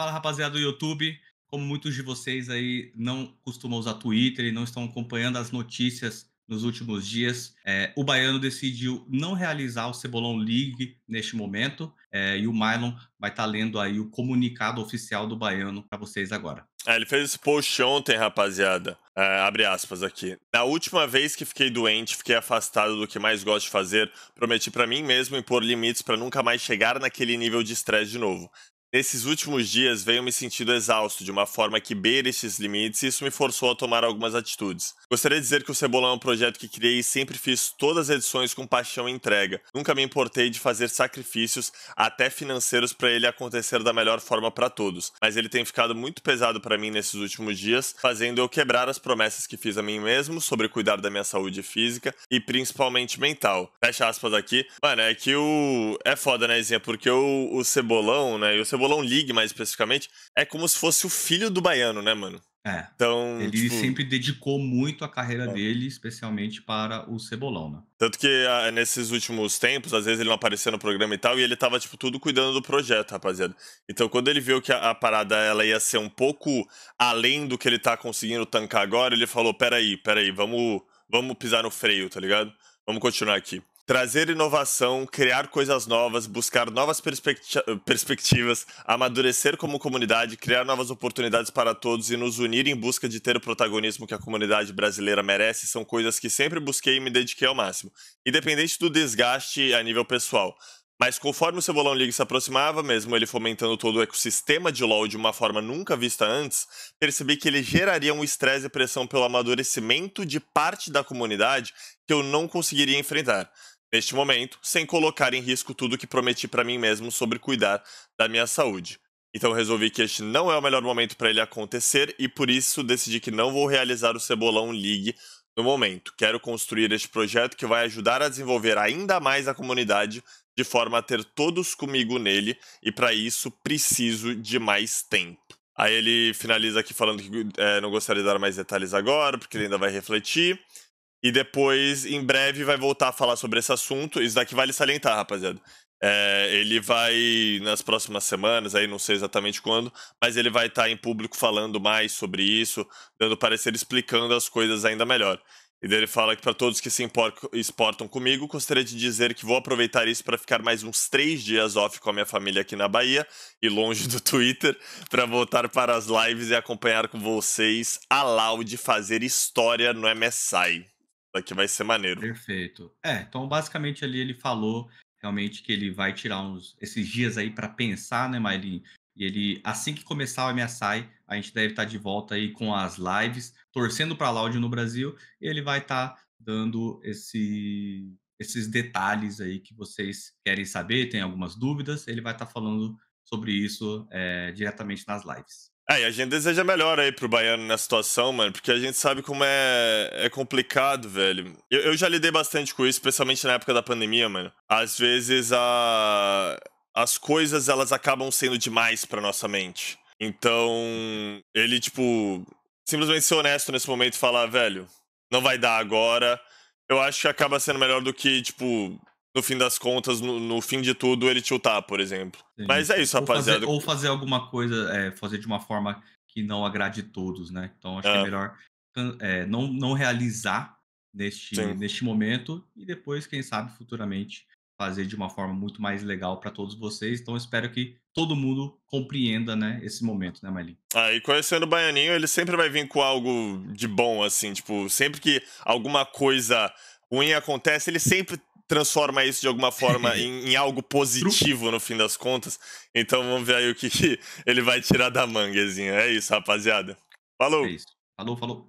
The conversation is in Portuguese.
Fala rapaziada do YouTube, como muitos de vocês aí não costumam usar Twitter e não estão acompanhando as notícias nos últimos dias, é, o Baiano decidiu não realizar o Cebolão League neste momento é, e o Mylon vai estar tá lendo aí o comunicado oficial do Baiano para vocês agora. É, ele fez esse post ontem, rapaziada. É, abre aspas aqui. Na última vez que fiquei doente, fiquei afastado do que mais gosto de fazer, prometi para mim mesmo impor limites para nunca mais chegar naquele nível de estresse de novo. Nesses últimos dias venho me sentindo exausto de uma forma que beira estes limites e isso me forçou a tomar algumas atitudes. Gostaria de dizer que o Cebolão é um projeto que criei e sempre fiz todas as edições com paixão e entrega. Nunca me importei de fazer sacrifícios, até financeiros, para ele acontecer da melhor forma para todos. Mas ele tem ficado muito pesado para mim nesses últimos dias, fazendo eu quebrar as promessas que fiz a mim mesmo sobre cuidar da minha saúde física e principalmente mental. Fecha aspas aqui. Mano, é que o. É foda, né, Zinha? Porque o, o Cebolão, né? E o Cebolão Cebolão League, mais especificamente, é como se fosse o filho do baiano, né, mano? É. Então, ele tipo... sempre dedicou muito a carreira é. dele, especialmente para o Cebolão, né? Tanto que nesses últimos tempos, às vezes ele não aparecia no programa e tal, e ele tava, tipo, tudo cuidando do projeto, rapaziada. Então, quando ele viu que a, a parada ela ia ser um pouco além do que ele tá conseguindo tancar agora, ele falou: peraí, peraí, vamos, vamos pisar no freio, tá ligado? Vamos continuar aqui. Trazer inovação, criar coisas novas, buscar novas perspectivas, amadurecer como comunidade, criar novas oportunidades para todos e nos unir em busca de ter o protagonismo que a comunidade brasileira merece são coisas que sempre busquei e me dediquei ao máximo, independente do desgaste a nível pessoal. Mas conforme o Cebolão League se aproximava, mesmo ele fomentando todo o ecossistema de LoL de uma forma nunca vista antes, percebi que ele geraria um estresse e pressão pelo amadurecimento de parte da comunidade que eu não conseguiria enfrentar neste momento, sem colocar em risco tudo que prometi para mim mesmo sobre cuidar da minha saúde. Então resolvi que este não é o melhor momento para ele acontecer e por isso decidi que não vou realizar o Cebolão League no momento. Quero construir este projeto que vai ajudar a desenvolver ainda mais a comunidade de forma a ter todos comigo nele e para isso preciso de mais tempo. Aí ele finaliza aqui falando que é, não gostaria de dar mais detalhes agora, porque ele ainda vai refletir. E depois, em breve, vai voltar a falar sobre esse assunto. Isso daqui vale salientar, rapaziada. É, ele vai, nas próximas semanas, aí não sei exatamente quando, mas ele vai estar tá em público falando mais sobre isso, dando parecer, explicando as coisas ainda melhor. E daí ele fala que para todos que se exportam comigo, gostaria de dizer que vou aproveitar isso para ficar mais uns três dias off com a minha família aqui na Bahia e longe do Twitter, para voltar para as lives e acompanhar com vocês a Loud fazer história no MSI. Daqui vai ser maneiro. Perfeito. É, então basicamente ali ele falou realmente que ele vai tirar uns, esses dias aí para pensar, né, Mailin? E ele, assim que começar o MSI, a gente deve estar tá de volta aí com as lives, torcendo para Loud no Brasil, e ele vai estar tá dando esse, esses detalhes aí que vocês querem saber, tem algumas dúvidas, ele vai estar tá falando sobre isso é, diretamente nas lives. É, e a gente deseja melhor aí pro Baiano nessa situação, mano, porque a gente sabe como é, é complicado, velho. Eu, eu já lidei bastante com isso, especialmente na época da pandemia, mano. Às vezes a... as coisas elas acabam sendo demais pra nossa mente. Então, ele, tipo, simplesmente ser honesto nesse momento e falar, velho, não vai dar agora. Eu acho que acaba sendo melhor do que, tipo, no fim das contas, no, no, fim de tudo, ele tiltar, por exemplo. Sim. Mas é isso, ou rapaziada. Fazer, ou fazer alguma coisa, é, fazer de uma forma que não agrade todos, né? Então acho é. que é melhor é, não, não realizar neste, neste momento e depois, quem sabe, futuramente fazer de uma forma muito mais legal para todos vocês. Então espero que todo mundo compreenda, né, esse momento, né, Marlin? Ah, e conhecendo o Baianinho, ele sempre vai vir com algo de bom, assim, tipo, sempre que alguma coisa ruim acontece, ele sempre transforma isso de alguma forma em, em, algo positivo no fim das contas. Então vamos ver aí o que, que ele vai tirar da manguezinha. É isso, rapaziada. Falou! É isso. Falou, falou.